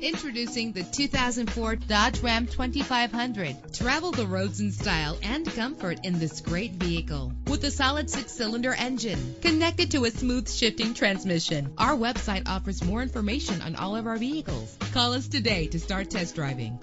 Introducing the 2004 Dodge Ram 2500. Travel the roads in style and comfort in this great vehicle. With a solid six cylinder engine connected to a smooth shifting transmission. Our website offers more information on all of our vehicles. Call us today to start test driving.